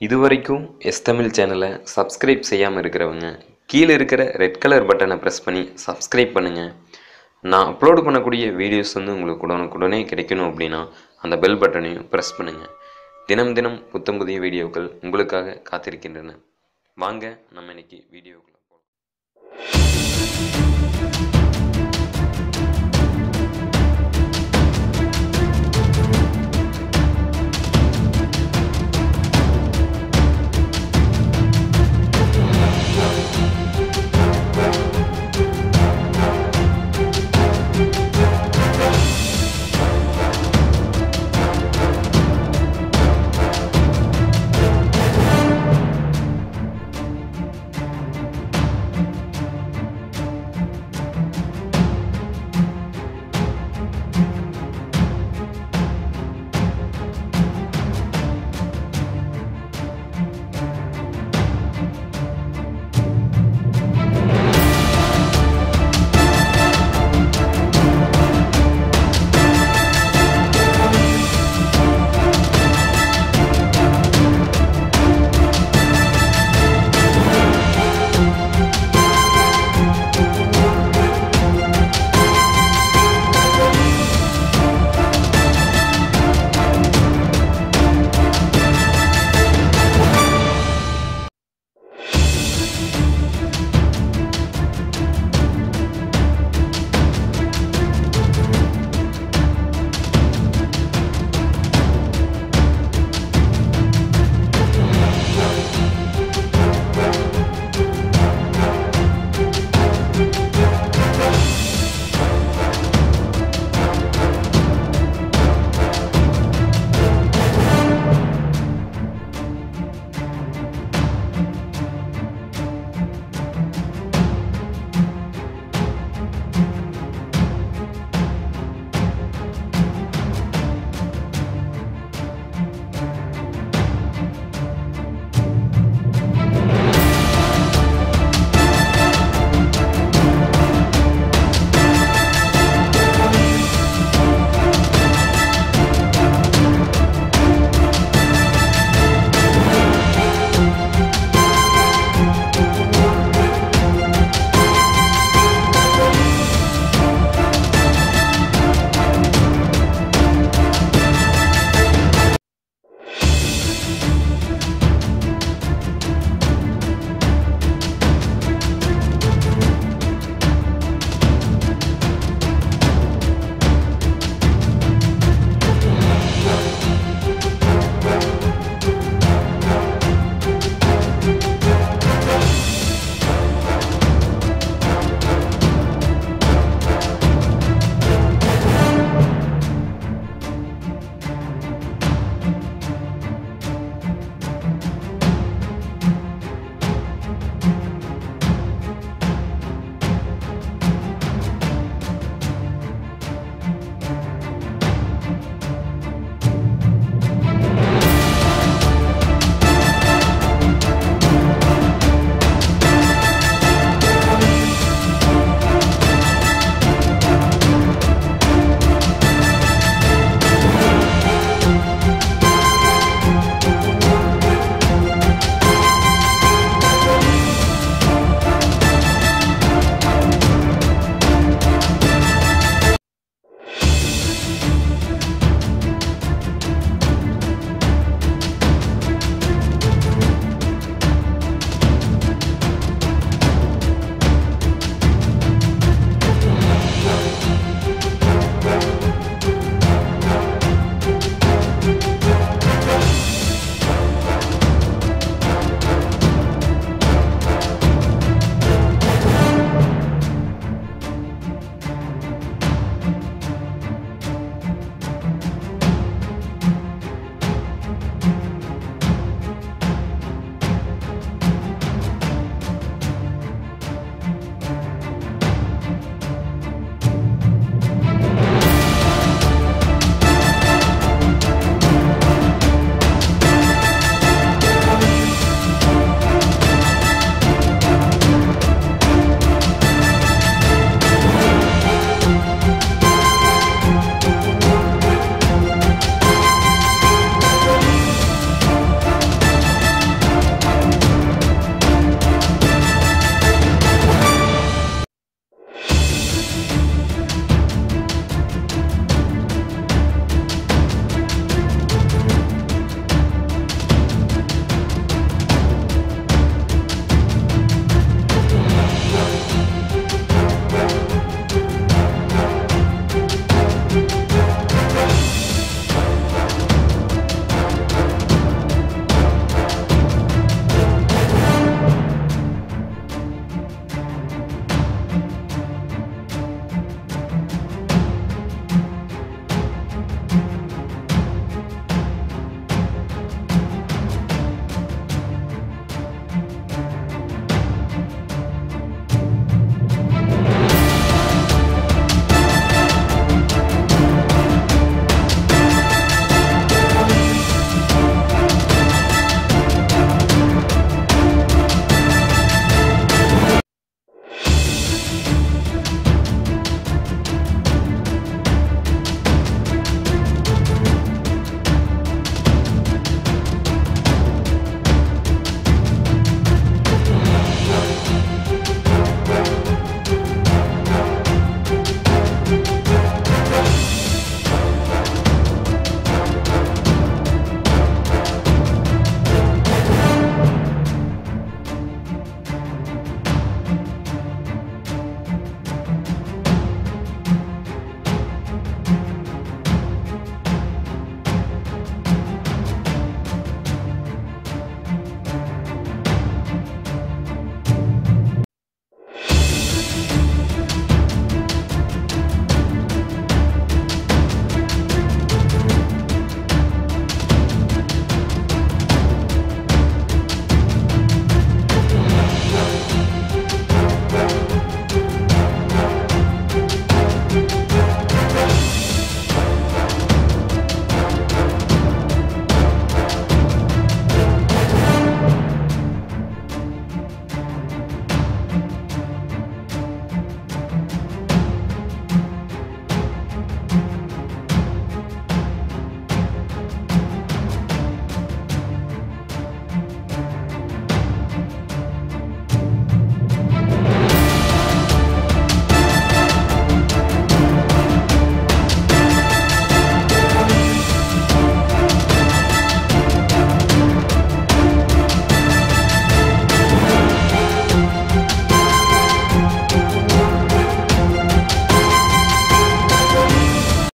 இதுவரைக்கும் எஸ் தமிழ் சேனலை சப்ஸ்கிரைப் செய்யாமல் இருக்கிறவங்க கீழே இருக்கிற ரெட் கலர் பட்டனை ப்ரெஸ் பண்ணி சப்ஸ்கிரைப் பண்ணுங்கள் நான் அப்லோடு பண்ணக்கூடிய வீடியோஸ் வந்து உங்களுக்கு உடனுக்குடனே கிடைக்கணும் அப்படின்னா அந்த பெல் பட்டனையும் ப்ரெஸ் பண்ணுங்கள் தினம் தினம் புத்தம் புதிய வீடியோக்கள் உங்களுக்காக காத்திருக்கின்றன. வாங்க நம்ம இன்னைக்கு வீடியோக்குள்ள போகலாம்